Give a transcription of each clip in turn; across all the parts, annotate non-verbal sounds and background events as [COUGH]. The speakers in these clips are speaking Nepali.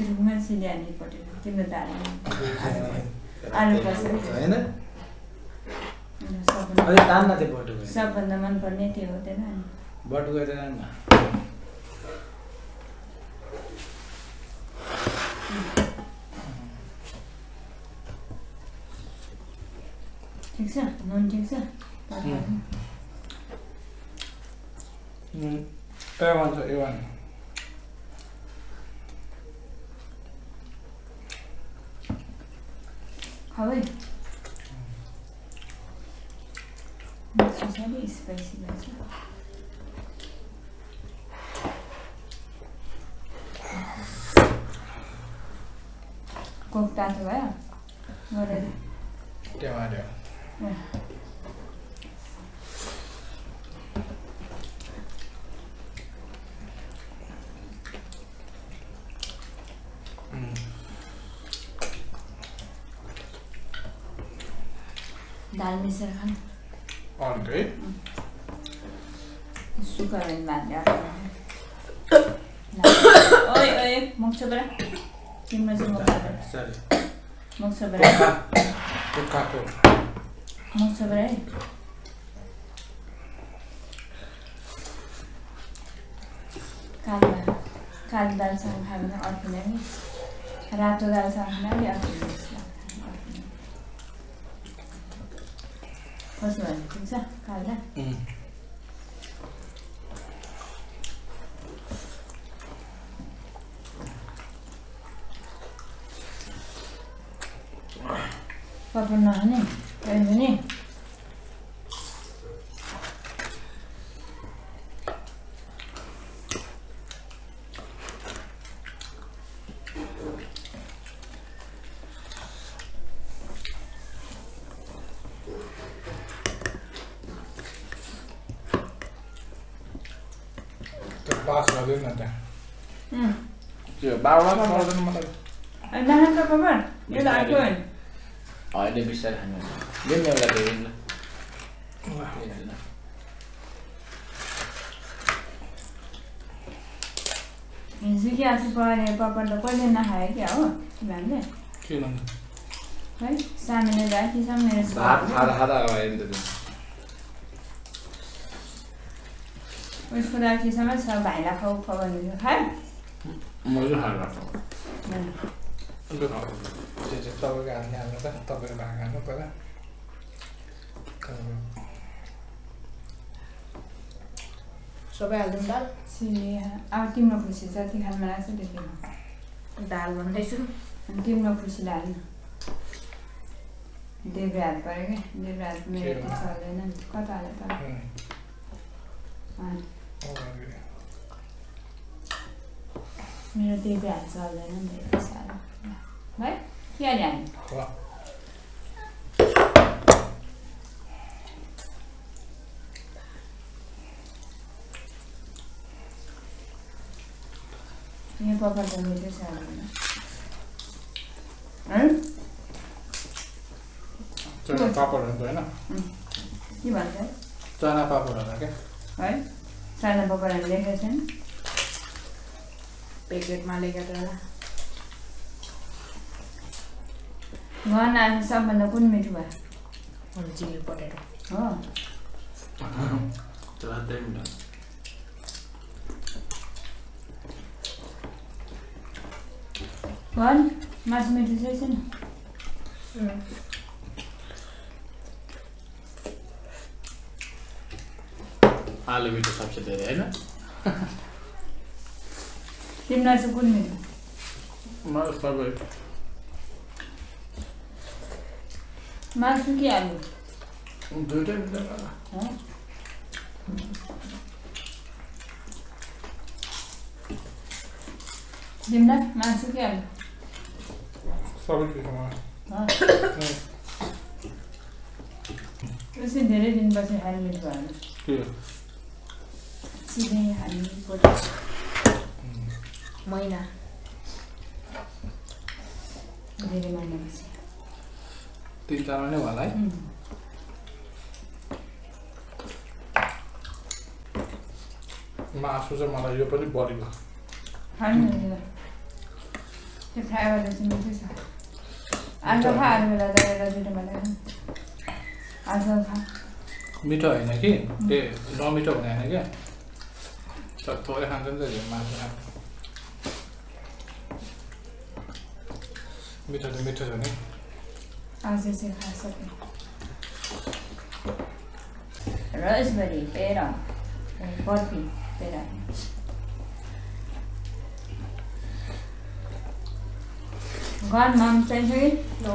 सुरुमा सिलिहाल्ने पटेर तिम्रो दाल होइन सबभन्दा मनपर्ने त्यो अनि बटुको ठिक छ नुन ठिक छ ए वान छ ए वान खाऊ है साह्रै स्पाइसी भएछ कोक तातो भयो गरेर त्यहाँ माऱ्यो दाल मिसाएर खानु कालो दालसँग खायो भने अर्किने कि रातो दालसँग खाना कि अर्किने कस्तो भयो ठिक छ कालो दाल पापड नखाने कहिले पनि त्यो पास गर्दैन न त्यहाँ उम्, त्यो बाबालाई गर्दैन मलाई अनि नखान्छ पापड यो त अर्को हो नि होइन बिस्तारै खानु दिनु एउटा धेरै ल हिजो कि अस्ति पकाएर पापड त कहिले नखायो क्या हो तिमीहरूले है सामेले राखी नि त्यो उसको राखीसँग छ भाइलाई खाउ भनेको खायो मैले त्यो चाहिँ तपाईँको हातले हाल्नु त तपाईँको भाग हाल्नु पहिला सबै हालिदिउँ दाल सिमी अब तिम्रो खुसी जति खानु मन लाग्छ त्यति दाल भन्दैछु अनि तिम्रो खुसीले हाल्नु देब्रे हात पऱ्यो क्या देब्रे हात मेरो के त चल्दैन नि कता हाल्यो त। मेरो देब्रे हात चल्दैन नि धेरै साह्रो है? के हाल्यो हामी? हो। यहाँ त मिठो छ होइन है? चना पापडहरू त होइन? के भन्छ? चना पापडहरू क्या? है? सानो पकाएर लेखेको छैन प्याकेटमा लेखेर होला घन आज सबभन्दा कुन मिठो भयो अनि चिल्ली पटेटो हो घन मासु मिठो चाहिँ छैन आलु मिठो सबसे धेरै होइन तिमीलाई चाहिँ कुन मिठो म सबै। मासु कि आलु? दुइटै मिल्दैन हो। तिमीलाई मासु कि आलु? सबै चिजमा हो। उसै धेरै दिनपछि सिधै महिना धेरै महिनापछि तिन चार महिना होला है. मासु चाहिँ मलाई यो पनि बढी भयो त्यो फ्राई चाहिँ मिठो छ आलु खा अरू बेला त एउटा दुइटा बेला आलु खा मिठो होइन कि ए नमिठो भने होइन क्या तर थोरै खान्छ नि त मासु मिठो त मिठो छ नि आज चाहिँ खा सकेँ। रसभरी पेरा बर्फी पेरा घरमा पनि चाहिन्छ कि नो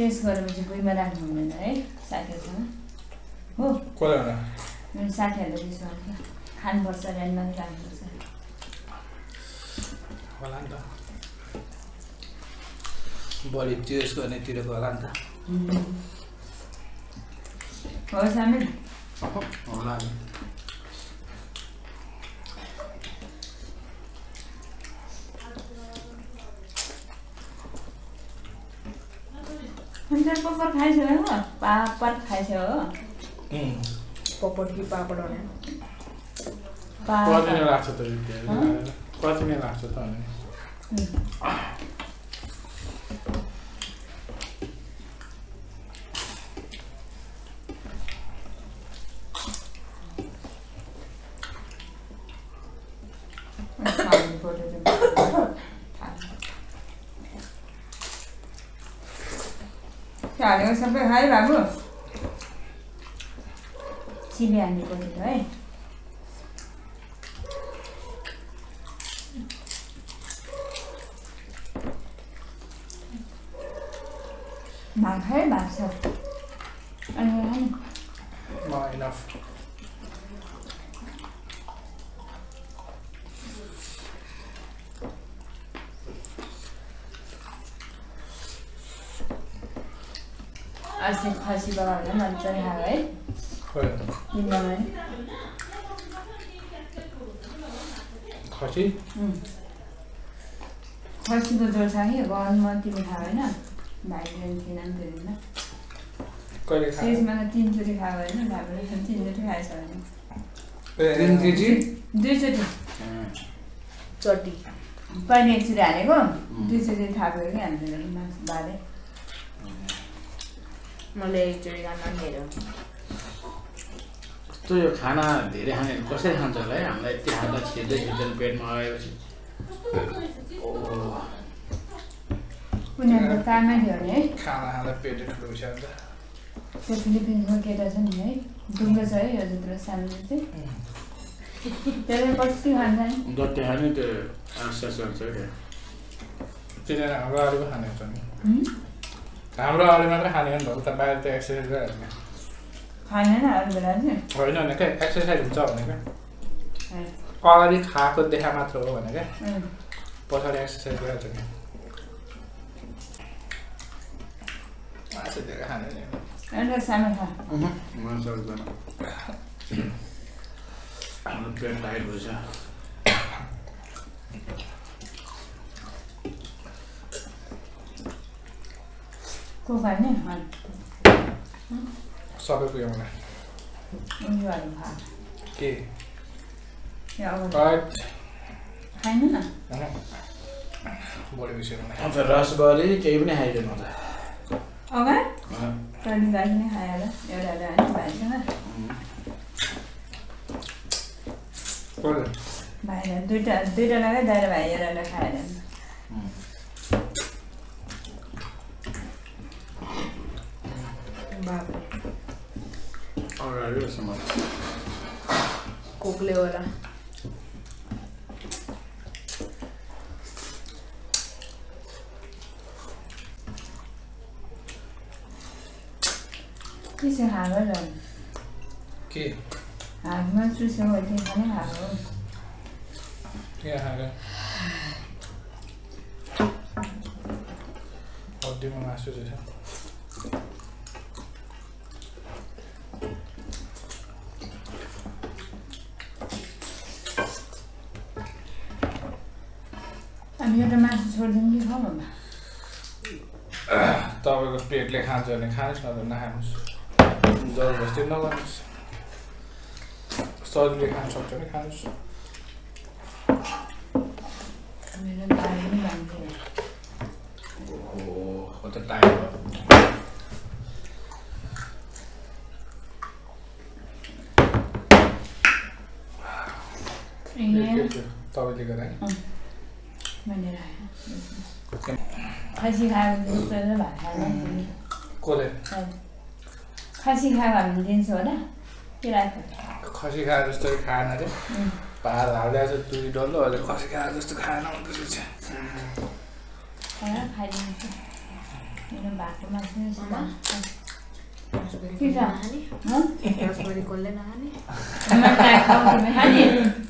शेष गरेपछि भुइँमा राख्नु हुँदैन है साथीहरूसँग हो। मेरो साथीहरूले त्यसो भन्छ खानुपर्छ रेन्टमा पनि राख्नुपर्छ। होला नि त। बढी टेस्ट गर्नेतिरको होला नि त। हो। सामेल होला पपर खाइसक्यो हो पापड खाइसक्यो हो कि पापड भने कति नै पापड लाग्छ त लाग्छ त अनि खानु पर्यो त्यो। त्यो हालेको खायो बाबु। चिली हाल्नु पर्यो है भात भात छ अनि खाने मलाई इनफ अस्ति खसी बनाएर मजाले खायो है खसी खसीको जोड छ कि गरममा तिमी खायो होइन भाइले किन कहिले खायो त्यसमा त तिनचोटि खायो होइन भाइले तिनचोटि खाएछ भने तिन केजी दुईचोटि चट्टी पहिले एकचोटि हालेको दुईचोटि थापेको कि हामीले मैले एकचोटि खान मेरो यस्तो यो खाना धेरै खाने कसरी खान्छ होला है? हामीलाई यति खाँदा छिर्दै छिर्दै पेटमा आएपछि। उनीहरूको कामै थियो भने है खाना खाँदा पेटै ठुलो भइसक्यो नि त त्यो फिलिपिन्सको केटा छ नि है। डुङ्गो छ है यो जत्रो सानो चाहिँ। त्यसले कति खान्छ? नि जति खाने त्यो एक्सर्साइज गर्छ क्या। तिनीहरू हाम्रो अगाडि पो खाने हुन्छ नि। हुँ? हाम्रो अगाडि मात्रै खाने हो नि त उता बाहिर त एक्सर्साइज गरिहाल्ने खाँदैन अरू बेला चाहिँ होइन भने क्या एक्सर्साइज हुन्छ भने क्या अगाडि खाएको देखा मात्र हो भने क्या पछाडि एक्सर्साइज गरिहाल्छ नि मासु धेरै खाने नि एउटा सानो खा मन सक्दैन हाम्रो पेट टाइट भइसक्यो न बिर्स्यो मलाई अन्त रसभरी केही पनि खाइदिएन त अगाडि अँ, तैँले गाडी नै खाएर एउटा एउटा होइन भाइसँग उम्, कसले भाइले दुइटा दुइटा लगाए दाइरो भाइ एउटा एउटा खाएर बाबा अगाडि बस्नु मलाई उक्ल्यो होला त्यसो हावा झन् के हातमा चुसो हो त्यो पनि हावा हो के खाएर हड्डीमा मासु रहेछ अनि एउटा मासु छोडिदिउँ कि खाउँ अब तपाईँको पेटले खान्छ भने खानुहोस् न त नखानुहोस् जबरजस्ती नगर्नुहोस् शरीरले खान सक्छ भने खानुहोस् मेरो बारी पनि भन्थ्यो ओहो हो त टाइम भयो के ए के थियो तपाईँले गराए भनेर आयो खसी खाएको दिन्छ र भात खाएन कसले खसी खायो भने दिन्छु होला के राख्यो खसी खाए जस्तो खाएन अरे. भात हालिदिएको छ दुई डल्लो अहिले खसी खाए जस्तो खाएन हुँदो रहेछ खाएर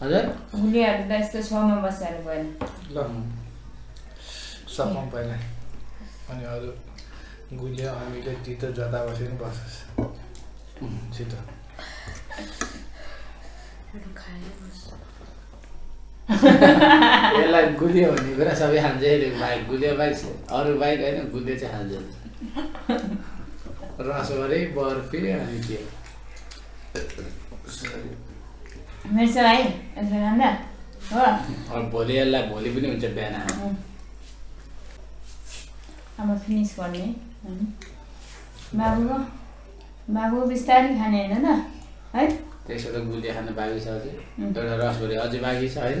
हजुर गुलियाहरू त यस्तो ल सकाउँ पहिला अनि अरू गुलिया हामीले तितो जता बसे पनि बसोस् छिटो यसलाई गुलियो भन्ने कुरा सबै खान्छ यसले बाइक गुलियो बाइक अरू बाइक होइन गुलियो चाहिँ खान्छ रसभरी बर्फी अनि के मिर्च है खाँदा? भोलि यसलाई भोलि पनि हुन्छ बिहान. अब फिनिस गर्ने बाबुको बाबु बिस्तारै खाने होइन त है? त्यसो त गुलियो खानु बाँकी छ अझै. एउटा रसभरी अझै बाँकी छ होइन?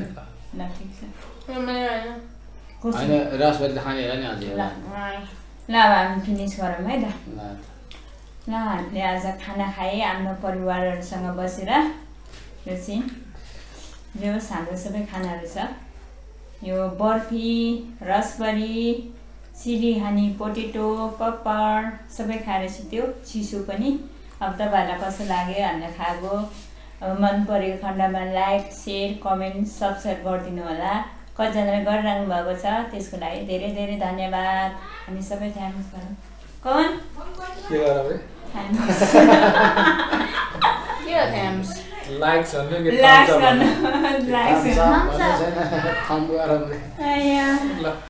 होइन रसभरी त खाने होला नि अझै ल। अब हामी फिनिस गरौँ है त। ल। ल हामीले आज खाना खाएँ आफ्नो परिवारहरूसँग बसेर। यो चाहिँ जे होस् हाम्रो सबै खानाहरू छ। यो बर्फी रसबरी सिरिहानी पोटेटो पपड सबै खाएर त्यो चिसो पनि अब तपाईँहरूलाई कस्तो लाग्यो हामीलाई खाएको अब मन परेको खण्डमा लाइक सेयर कमेन्ट सब्सक्राइब गरिदिनु होला। कतिजनाले गरिरहनु भएको छ त्यसको लागि धेरै धेरै धन्यवाद। हामी सबै थ्याङ्क्स गरौँ कमन के थ्याङ्क्स [LAUGHS] के हो थ्याम्स लाइक भन्नु? कि भन्नु? भन्नु [LAUGHS] [LAUGHS]